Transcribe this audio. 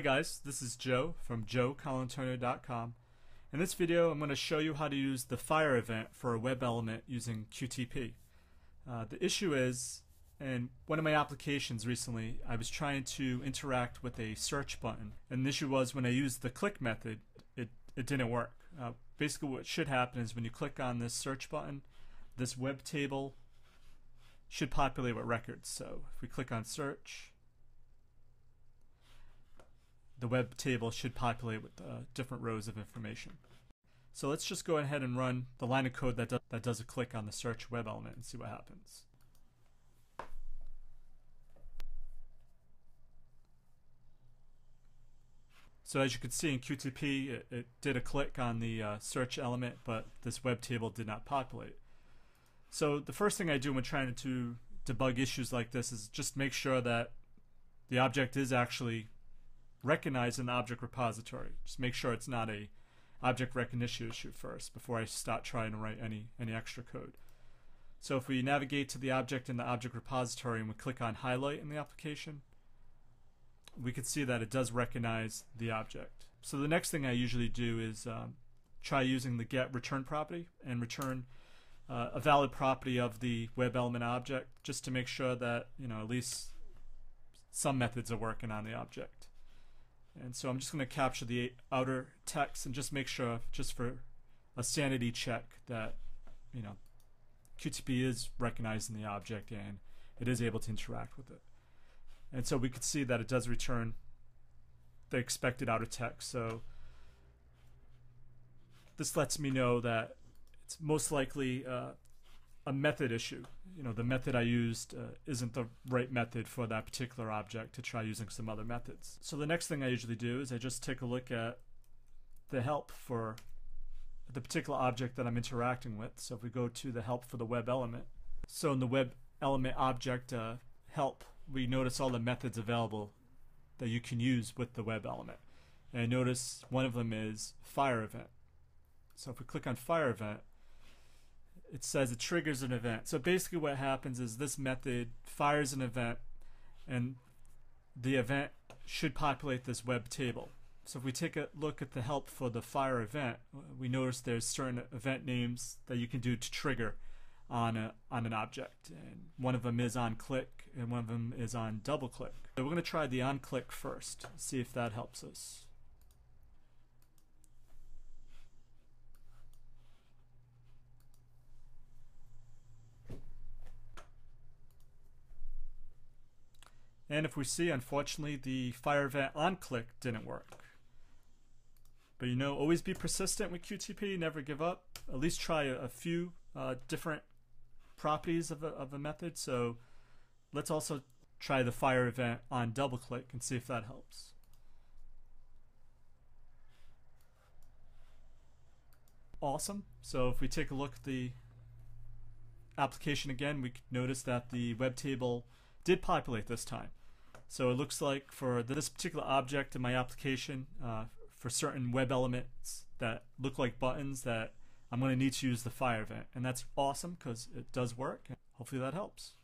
guys, this is Joe from joecolantonio.com. In this video I'm going to show you how to use the fire event for a web element using QTP. Uh, the issue is, in one of my applications recently, I was trying to interact with a search button. And the issue was when I used the click method, it, it didn't work. Uh, basically what should happen is when you click on this search button, this web table should populate with records. So if we click on search, the web table should populate with uh, different rows of information. So let's just go ahead and run the line of code that, do that does a click on the search web element and see what happens. So as you can see in QTP, it, it did a click on the uh, search element, but this web table did not populate. So the first thing I do when trying to debug issues like this is just make sure that the object is actually recognized in the object repository. Just make sure it's not a object recognition issue first before I start trying to write any, any extra code. So if we navigate to the object in the object repository and we click on highlight in the application, we can see that it does recognize the object. So the next thing I usually do is um, try using the get return property and return uh, a valid property of the web element object just to make sure that you know at least some methods are working on the object. And so I'm just going to capture the outer text and just make sure, just for a sanity check, that you know QTP is recognizing the object and it is able to interact with it. And so we could see that it does return the expected outer text. So this lets me know that it's most likely uh, a method issue. You know, the method I used uh, isn't the right method for that particular object to try using some other methods. So the next thing I usually do is I just take a look at the help for the particular object that I'm interacting with. So if we go to the help for the web element, so in the web element object uh, help, we notice all the methods available that you can use with the web element. And notice one of them is fire event. So if we click on fire event, it says it triggers an event. So basically what happens is this method fires an event and the event should populate this web table. So if we take a look at the help for the fire event, we notice there's certain event names that you can do to trigger on a on an object. And one of them is on click and one of them is on double click. So we're going to try the on click first, see if that helps us. And if we see, unfortunately, the fire event on click didn't work. But you know, always be persistent with QTP, never give up. At least try a, a few uh, different properties of a, of a method. So let's also try the fire event on double click and see if that helps. Awesome. So if we take a look at the application again, we notice that the web table did populate this time. So it looks like for this particular object in my application, uh, for certain web elements that look like buttons that I'm going to need to use the fire event. And that's awesome because it does work. Hopefully that helps.